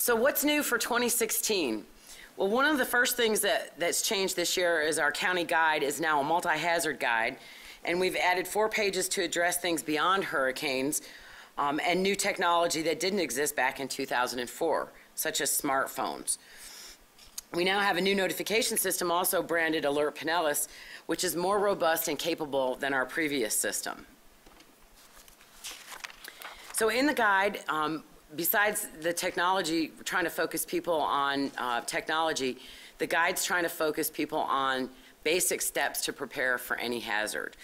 So what's new for 2016? Well, one of the first things that, that's changed this year is our county guide is now a multi-hazard guide. And we've added four pages to address things beyond hurricanes um, and new technology that didn't exist back in 2004, such as smartphones. We now have a new notification system also branded Alert Pinellas, which is more robust and capable than our previous system. So in the guide, um, besides the technology, trying to focus people on uh, technology, the guide's trying to focus people on basic steps to prepare for any hazard.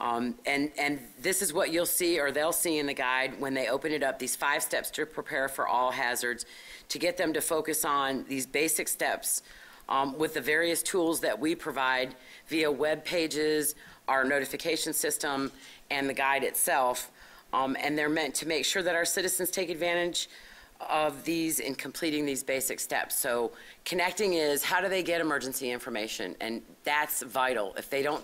Um, and, and this is what you'll see, or they'll see in the guide when they open it up, these five steps to prepare for all hazards, to get them to focus on these basic steps um, with the various tools that we provide via web pages, our notification system, and the guide itself. Um, and they're meant to make sure that our citizens take advantage of these in completing these basic steps. So connecting is how do they get emergency information? And that's vital. If they don't,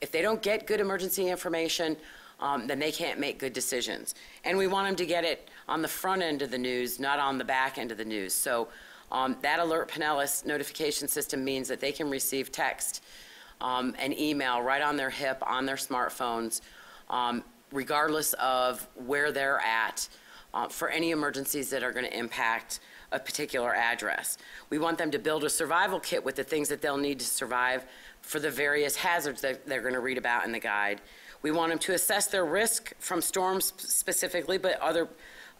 if they don't get good emergency information, um, then they can't make good decisions. And we want them to get it on the front end of the news, not on the back end of the news. So um, that Alert Pinellas notification system means that they can receive text um, and email right on their hip, on their smartphones, um, regardless of where they're at uh, for any emergencies that are going to impact a particular address. We want them to build a survival kit with the things that they'll need to survive for the various hazards that they're going to read about in the guide. We want them to assess their risk from storms specifically, but other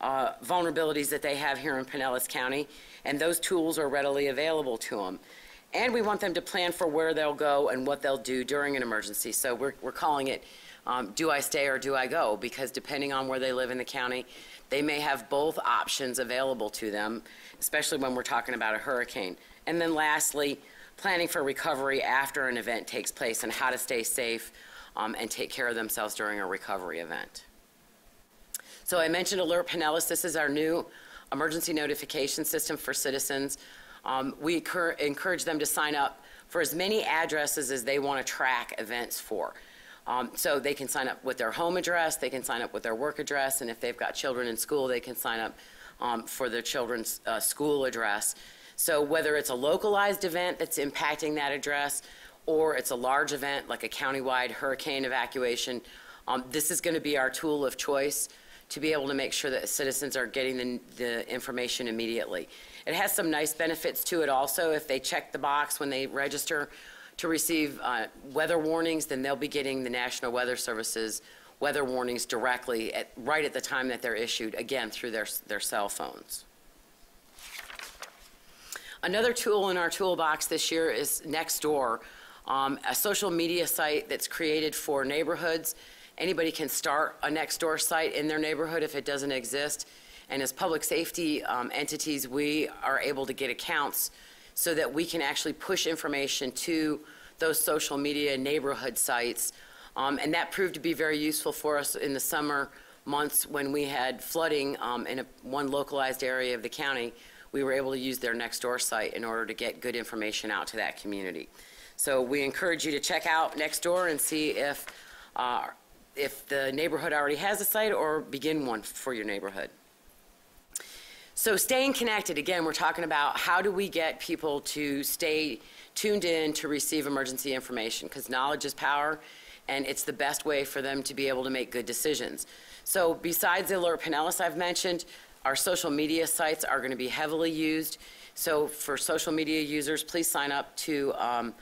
uh, vulnerabilities that they have here in Pinellas County, and those tools are readily available to them. And we want them to plan for where they'll go and what they'll do during an emergency. So we're, we're calling it um, Do I Stay or Do I Go? Because depending on where they live in the county, they may have both options available to them, especially when we're talking about a hurricane. And then lastly, planning for recovery after an event takes place and how to stay safe um, and take care of themselves during a recovery event. So I mentioned Alert Pinellas. This is our new emergency notification system for citizens. Um, we encourage them to sign up for as many addresses as they want to track events for. Um, so they can sign up with their home address, they can sign up with their work address, and if they've got children in school, they can sign up um, for their children's uh, school address. So whether it's a localized event that's impacting that address, or it's a large event like a countywide hurricane evacuation, um, this is going to be our tool of choice to be able to make sure that citizens are getting the, the information immediately. It has some nice benefits to it also. If they check the box when they register to receive uh, weather warnings, then they'll be getting the National Weather Service's weather warnings directly at, right at the time that they're issued, again, through their, their cell phones. Another tool in our toolbox this year is Nextdoor, um, a social media site that's created for neighborhoods. Anybody can start a Nextdoor site in their neighborhood if it doesn't exist. And as public safety um, entities, we are able to get accounts so that we can actually push information to those social media neighborhood sites. Um, and that proved to be very useful for us in the summer months when we had flooding um, in a, one localized area of the county. We were able to use their Nextdoor site in order to get good information out to that community. So we encourage you to check out Nextdoor and see if, uh, if the neighborhood already has a site or begin one for your neighborhood. So staying connected, again, we're talking about how do we get people to stay tuned in to receive emergency information because knowledge is power and it's the best way for them to be able to make good decisions. So besides the Alert Pinellas I've mentioned, our social media sites are going to be heavily used. So for social media users, please sign up to um,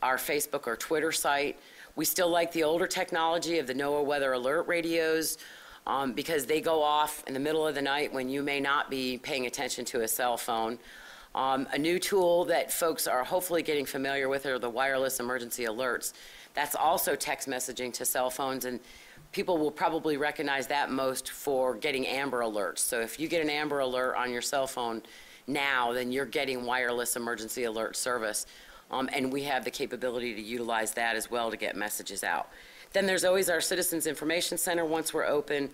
our Facebook or Twitter site. We still like the older technology of the NOAA Weather Alert radios um, because they go off in the middle of the night when you may not be paying attention to a cell phone. Um, a new tool that folks are hopefully getting familiar with are the wireless emergency alerts. That's also text messaging to cell phones, and people will probably recognize that most for getting Amber Alerts. So if you get an Amber Alert on your cell phone now, then you're getting wireless emergency alert service. Um, and we have the capability to utilize that as well to get messages out. Then there's always our Citizens Information Center once we're open,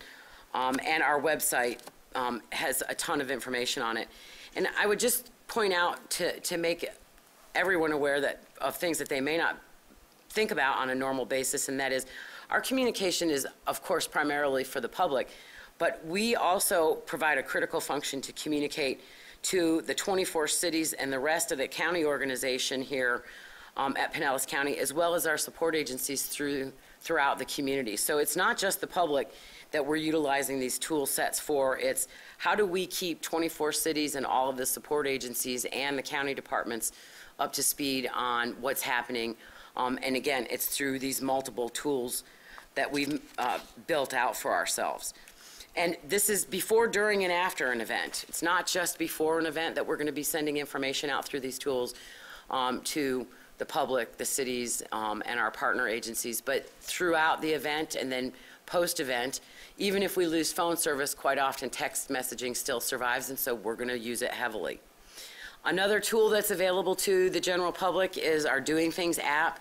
um, and our website um, has a ton of information on it. And I would just point out to, to make everyone aware that of things that they may not think about on a normal basis, and that is our communication is, of course, primarily for the public, but we also provide a critical function to communicate to the 24 cities and the rest of the county organization here um, at Pinellas County, as well as our support agencies through, throughout the community. So it's not just the public that we're utilizing these tool sets for, it's how do we keep 24 cities and all of the support agencies and the county departments up to speed on what's happening? Um, And again, it's through these multiple tools that we've uh, built out for ourselves. And this is before, during, and after an event. It's not just before an event that we're going to be sending information out through these tools um, to the public, the cities, um, and our partner agencies, but throughout the event and then post-event. Even if we lose phone service, quite often text messaging still survives, and so we're going to use it heavily. Another tool that's available to the general public is our Doing Things app.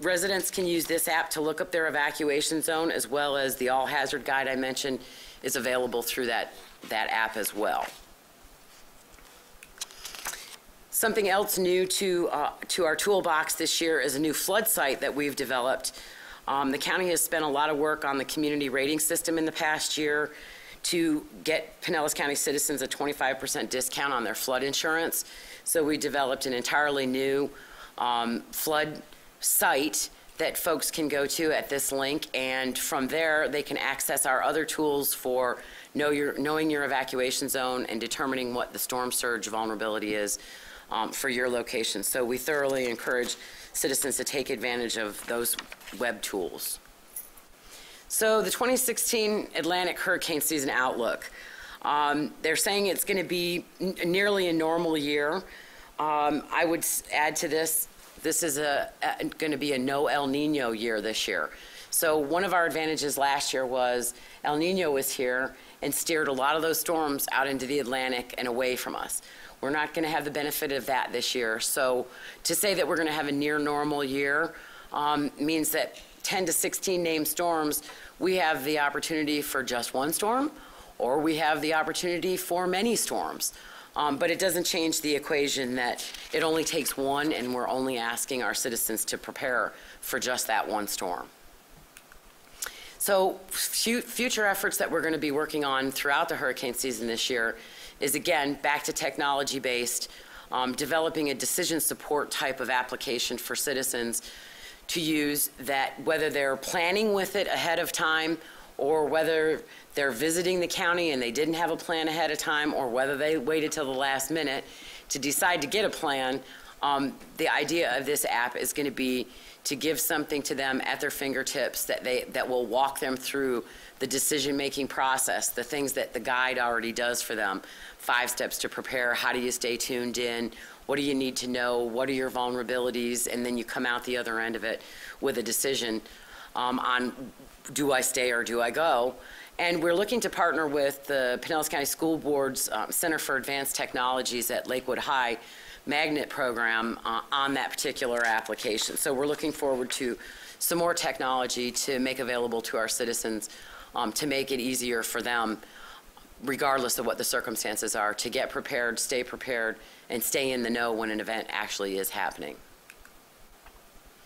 Residents can use this app to look up their evacuation zone, as well as the all hazard guide I mentioned is available through that, that app as well. Something else new to, uh, to our toolbox this year is a new flood site that we've developed. Um, The county has spent a lot of work on the community rating system in the past year to get Pinellas County citizens a 25% discount on their flood insurance. So we developed an entirely new um, flood site that folks can go to at this link, and from there, they can access our other tools for know your, knowing your evacuation zone and determining what the storm surge vulnerability is um, for your location. So we thoroughly encourage citizens to take advantage of those web tools. So the 2016 Atlantic hurricane season outlook. Um, They're saying it's going to be nearly a normal year. Um, I would add to this, this is a, going to be a no El Nino year this year. So one of our advantages last year was El Nino was here and steered a lot of those storms out into the Atlantic and away from us. We're not going to have the benefit of that this year. So to say that we're going to have a near normal year um, means that 10 to 16 named storms, we have the opportunity for just one storm, or we have the opportunity for many storms. Um, But it doesn't change the equation that it only takes one, and we're only asking our citizens to prepare for just that one storm. So future efforts that we're going to be working on throughout the hurricane season this year is, again, back to technology-based, um, developing a decision support type of application for citizens to use that, whether they're planning with it ahead of time or whether they're visiting the county and they didn't have a plan ahead of time, or whether they waited till the last minute to decide to get a plan, um, the idea of this app is going to be to give something to them at their fingertips that they, that will walk them through the decision-making process, the things that the guide already does for them. Five steps to prepare, how do you stay tuned in, what do you need to know, what are your vulnerabilities, and then you come out the other end of it with a decision um, on, do I stay or do I go? And we're looking to partner with the Pinellas County School Board's um, Center for Advanced Technologies at Lakewood High magnet program uh, on that particular application. So we're looking forward to some more technology to make available to our citizens um, to make it easier for them, regardless of what the circumstances are, to get prepared, stay prepared, and stay in the know when an event actually is happening.